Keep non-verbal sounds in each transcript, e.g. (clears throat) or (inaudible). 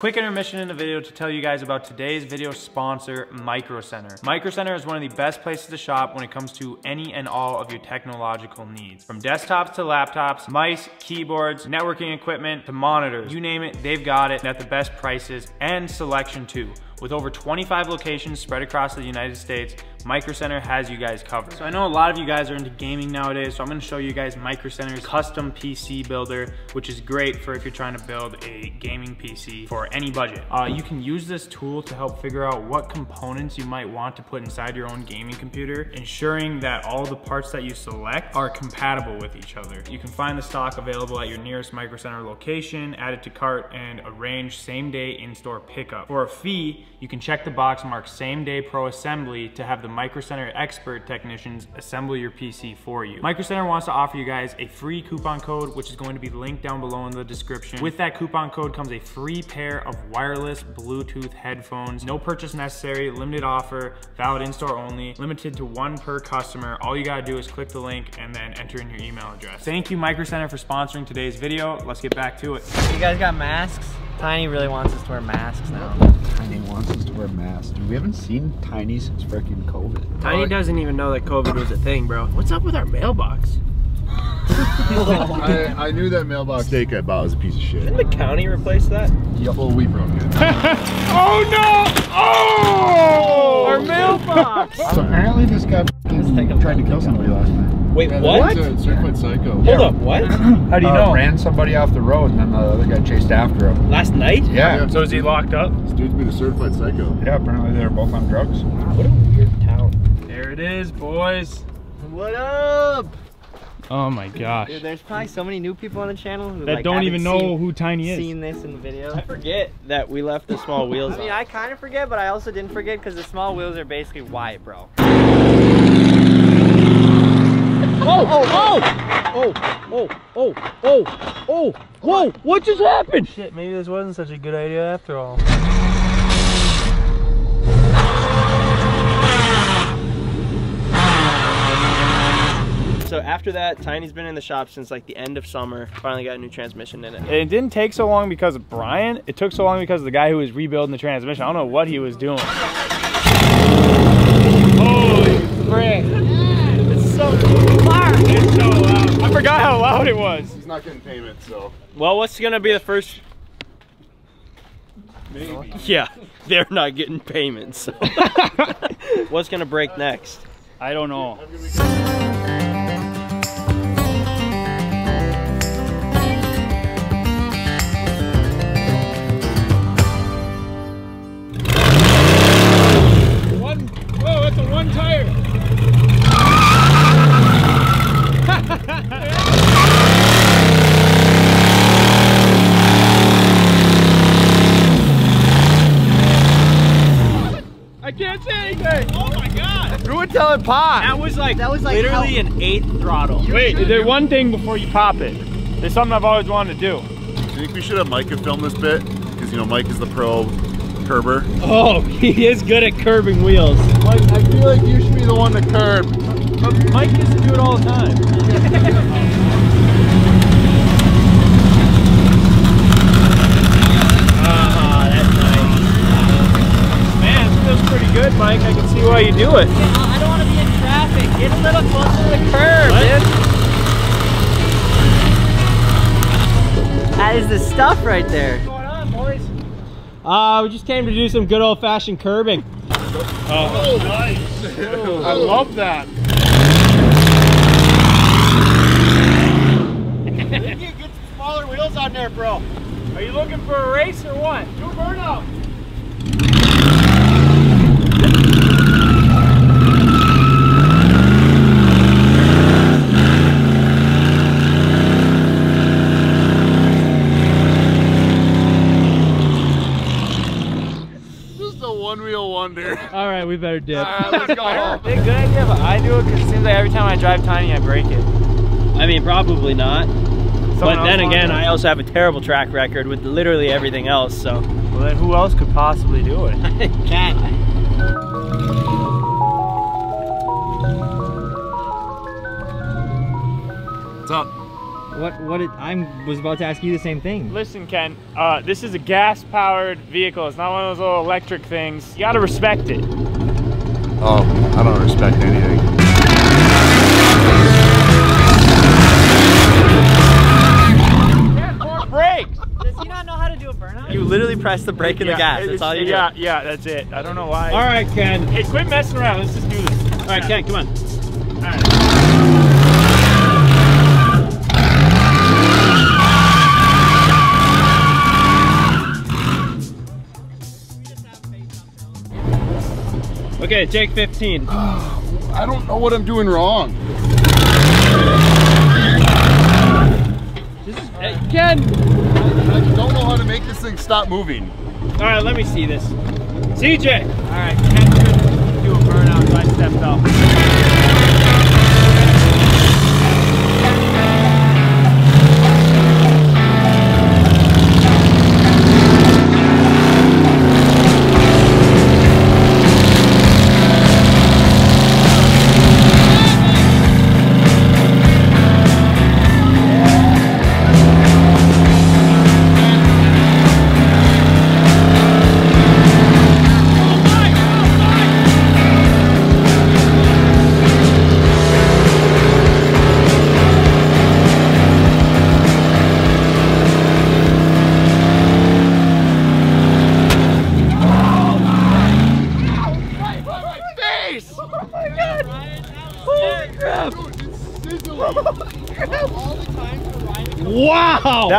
Quick intermission in the video to tell you guys about today's video sponsor, Micro Center. Micro Center is one of the best places to shop when it comes to any and all of your technological needs. From desktops to laptops, mice, keyboards, networking equipment, to monitors, you name it, they've got it at the best prices and selection too. With over 25 locations spread across the United States, Micro Center has you guys covered. So I know a lot of you guys are into gaming nowadays, so I'm gonna show you guys Micro Center's custom PC builder, which is great for if you're trying to build a gaming PC for any budget. Uh, you can use this tool to help figure out what components you might want to put inside your own gaming computer, ensuring that all the parts that you select are compatible with each other. You can find the stock available at your nearest Micro Center location, add it to cart, and arrange same day in-store pickup. For a fee, you can check the box marked same day pro assembly to have the Micro Center expert technicians assemble your PC for you. Micro Center wants to offer you guys a free coupon code, which is going to be linked down below in the description. With that coupon code comes a free pair of wireless Bluetooth headphones. No purchase necessary, limited offer, valid in-store only, limited to one per customer. All you gotta do is click the link and then enter in your email address. Thank you Micro Center for sponsoring today's video. Let's get back to it. You guys got masks? Tiny really wants us to wear masks now. Tiny wants us to wear masks. Dude, we haven't seen Tiny since freaking COVID. Tiny doesn't even know that COVID was a thing, bro. What's up with our mailbox? (laughs) (laughs) I, I knew that mailbox stake I bought was a piece of shit. Didn't the county replace that? Yup. Well, we broke it. (laughs) oh no! Oh! Our mailbox! so apparently this guy f***ing tried to kill somebody last night. Wait, Yeah, what? that's a certified psycho. Hold up, what? (clears throat) How do you Uh, know? Ran somebody off the road and then the other guy chased after him. Last night? Yeah. So is he locked up? This dude's been a certified psycho. Yeah, apparently they were both on drugs. What a weird town. There it is, boys. What up? Oh my gosh. Dude, there's probably so many new people on the channel who That like, don't haven't even know seen, who Tiny is. seen this in the video. I forget that we left the small (laughs) wheels I mean, on. I kind of forget, but I also didn't forget because the small wheels are basically white, bro. Oh, oh, oh, oh, oh, oh, oh, whoa, what just happened? Shit, maybe this wasn't such a good idea after all. So after that, Tiny's been in the shop since like the end of summer. Finally got a new transmission in it. It didn't take so long because of Brian. It took so long because of the guy who was rebuilding the transmission. I don't know what he was doing. Holy frick. It's so It's so loud. I forgot how loud it was. He's not getting payment, so. Well, what's gonna be the first? Maybe. Yeah, (laughs) they're not getting payments. So. (laughs) what's gonna break next? I don't know. Through it till it popped. That was like That was like literally an eighth throttle. Wait, there's one thing before you pop it. There's something I've always wanted to do. Do you think we should have Micah film this bit? Because, you know, Mike is the pro curber. Oh, (laughs) he is good at curbing wheels. Mike, I feel like you should be the one to curb. But Mike used to do it all the time. (laughs) Ah, that's nice. Man, it feels pretty good, Mike. I can see why you do it. I don't want to be in traffic. Get a little closer to the curb, What? dude. That is the stuff right there. What's going on, boys? Uh, we just came to do some good old fashioned curbing. Oh, nice. I love that. Get some smaller wheels on there, bro. Are you looking for a race or what? Do a burnout. Just a one wheel wonder. All right, we better dip. Alright, let's go. (laughs) Big good idea, but I do it because it seems like every time I drive Tiny, I break it. I mean, probably not. Someone but then again. I also have a terrible track record with literally everything else. So Well, then who else could possibly do it? (laughs) can't. What's up? What? What? It, I was about to ask you the same thing. Listen, Ken, uh, this is a gas-powered vehicle. It's not one of those little electric things. You gotta respect it. Oh, I don't respect anything. Brakes! Does he not know how to do a burnout? You literally press the brake and the gas. That's all you do. Yeah, yeah, that's it. I don't know why. All right, Ken. Hey, quit messing around. Let's just do this. All right, Ken, come on. All right. Okay, Jake 15. (sighs) I don't know what I'm doing wrong. Hey, Ken! I don't know how to make this thing stop moving. All right, let me see this. CJ! All right, Ken couldn't do a burnout, so I stepped up.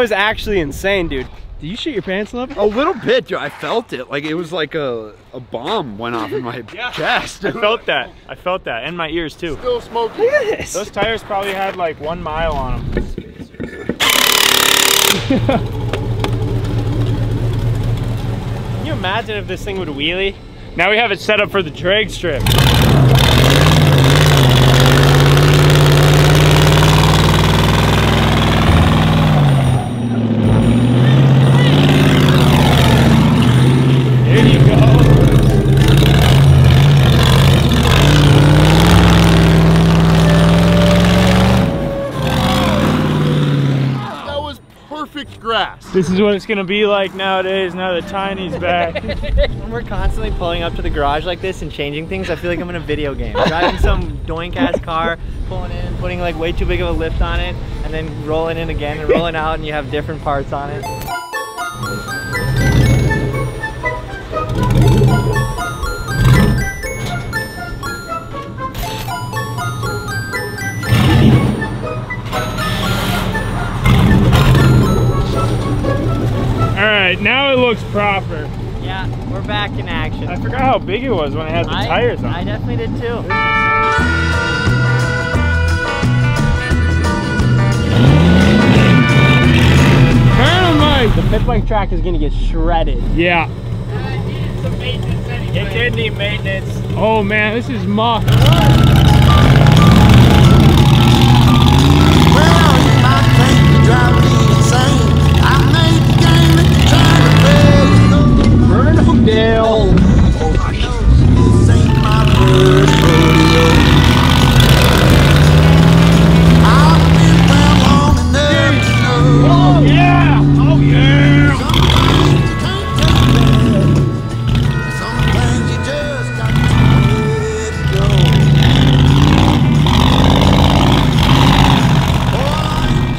Was actually insane, dude. Did you shit your pants, love? A little bit, dude. I felt it. Like it was like a, a bomb went off in my (laughs) chest. I felt that. I felt that. And my ears, too. Still smoking. Those tires probably had like one mile on them. Can you imagine if this thing would wheelie? Now we have it set up for the drag strip. There you go. That was perfect grass. This is what it's gonna be like nowadays now that Tiny's back. (laughs) When we're constantly pulling up to the garage like this and changing things, I feel like I'm in a video game. Driving some doink ass car, pulling in, putting like way too big of a lift on it, and then rolling in again and rolling out, and you have different parts on it. Alright, now it looks proper. Yeah, we're back in action. I forgot how big it was when it had the I- tires on. I definitely did too. The pit bike track is gonna get shredded. Yeah. It did need maintenance. Oh man, this is muck. Dale! Oh yeah! Oh yeah!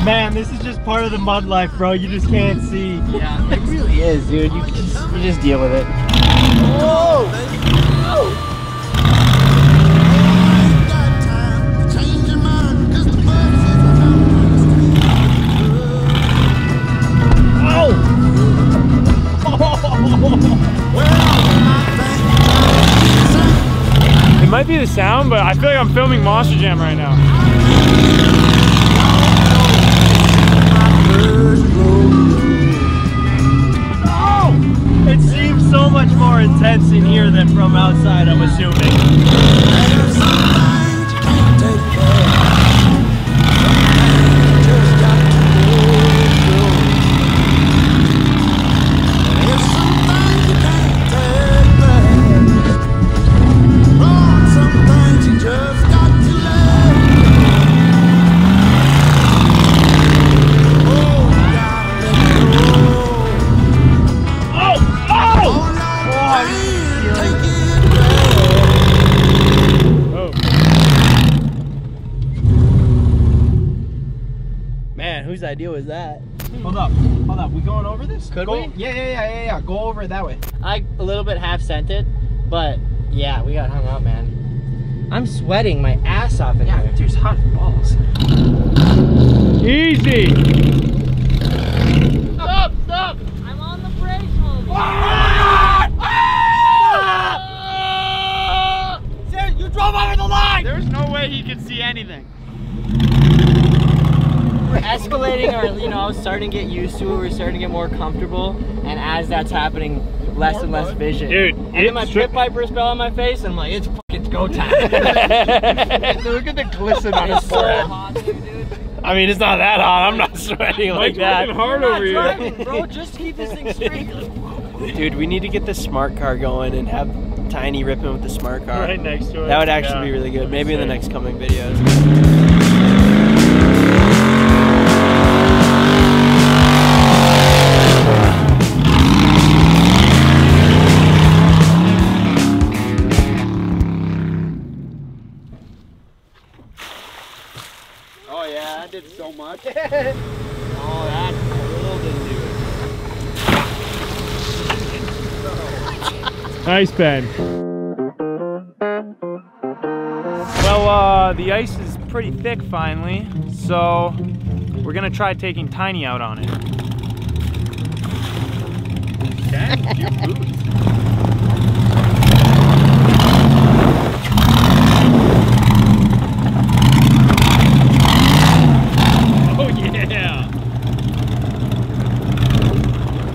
Man, this is just part of the mud life, bro. You just can't see. Yeah, it really is, dude. You just you just deal with it. The sound, but I feel like I'm filming Monster Jam right now. Idea was that? Hold up, hold up. We going over this? Could Go- we? Yeah, yeah, yeah, yeah, yeah. Go over it that way. I a little bit half sent it, but yeah, we got hung up, man. I'm sweating my ass off in Yeah, here. dude, it's hot balls. Easy. Stop, stop. I'm on the brakes, homie. Sarah, you drove over the line. There's no way he can see anything. We're escalating our, you know, starting to get used to it. We're starting to get more comfortable, and as that's happening, less and less vision. Dude, and then my it's- pit viper fell on my face, and I'm like, it's fucking go time. (laughs) Look at the glisten on his it's so forehead. hot, dude. I mean, it's not that hot. I'm not sweating like that. hard I'm not over here. driving, bro. Just keep this thing straight. Dude, we need to get the smart car going and have Tiny ripping with the smart car. Right next to it. That would actually Yeah. be really good. Maybe in the next coming videos. Do it. Nice, Ben. Well, uh, the ice is pretty thick finally, so we're gonna try taking Tiny out on it. Oh yeah!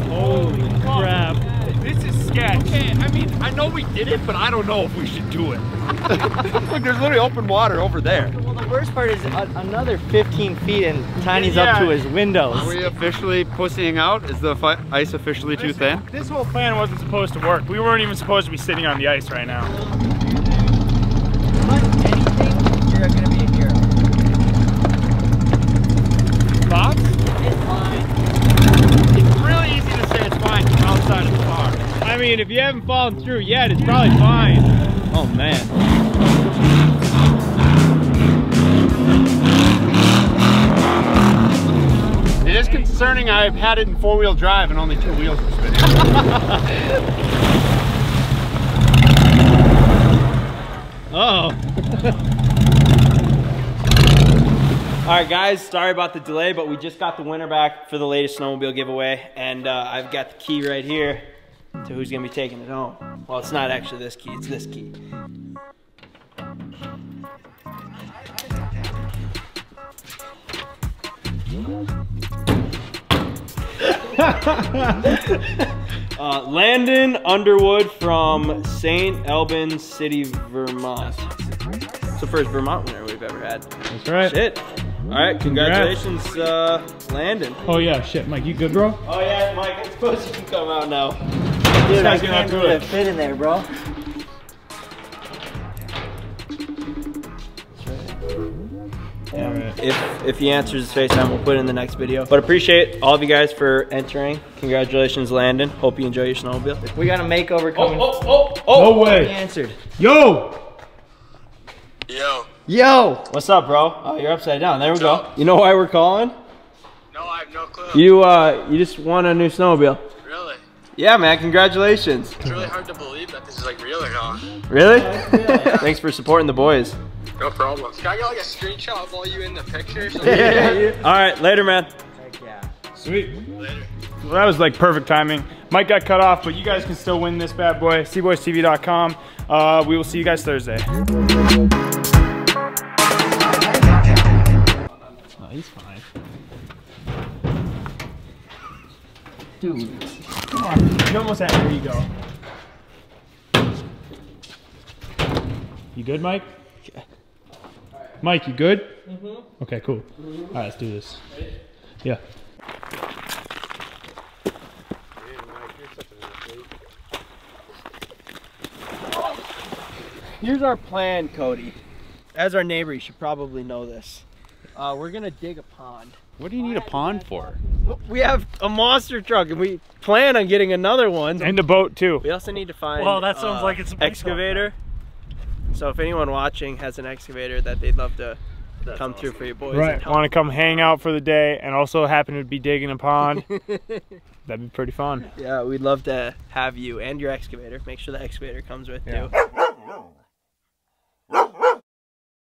Holy crap! This is sketch. Okay, I mean, I know we did it, but I don't know if we should do it. (laughs) Look, there's literally open water over there. Well, the worst part is a- another 15 feet and Tiny's up to his windows. Are we officially pussying out? Is the ice officially too thin? This whole plan wasn't supposed to work. We weren't even supposed to be sitting on the ice right now. anything, you're gonna be a hero. Thoughts? It's fine. It's really easy to say it's fine from outside of the car. I mean, if you haven't fallen through yet, it's probably fine. Oh man. It is concerning. I've had it in four-wheel drive and only two wheels are spinning. (laughs) Oh. All right, guys, sorry about the delay, but we just got the winner back for the latest snowmobile giveaway, and uh, I've got the key right here to who's gonna be taking it home. Well, it's not actually this key, it's this key. Uh, Landon Underwood from St. Albans City, Vermont. It's the first Vermont winner we've ever had. That's right. Shit. All right, congratulations, uh, Landon. Oh yeah, shit, Mike, you good, bro? Oh yeah, Mike, I suppose you can come out now. Dude, I guy's gonna can't do believe it. it fit in there, bro. If if he answers his FaceTime, we'll put it in the next video. But appreciate all of you guys for entering. Congratulations, Landon. Hope you enjoy your snowmobile. We got a makeover coming. oh, oh, oh! oh. No He way. answered. Yo! Yo, Yo! What's up, bro? Oh, you're upside down. There we go. You know why we're calling? no, I have no clue. You uh, you just won a new snowmobile. Really? Yeah, man. Congratulations. It's really hard to believe that this is like real or not. Really? (laughs) Thanks for supporting the boys. No problem. Can I get like a screenshot of all you in the picture? So All right, later, man. Sweet. Well, that was like perfect timing. Mike got cut off, but you guys can still win this bad boy. CboysTV.com. Uh, we will see you guys Thursday. Oh, he's fine. Dude, come on. You almost at There you go. You good, Mike? Yeah. Mike, you good? Mm-hmm. Okay, cool. All right, let's do this. Yeah. Here's our plan, Cody. As our neighbor, you should probably know this. Uh, we're gonna dig a pond. What do you need a pond for? We have a monster truck, and we plan on getting another one. And a boat, too. We also need to find. Well, that sounds uh, like it's a excavator. So if anyone watching has an excavator that they'd love to come through for you boys. Right. Want to come hang out for the day and also happen to be digging a pond? (laughs) That'd be pretty fun. Yeah, we'd love to have you and your excavator. Make sure the excavator comes with Yeah. too.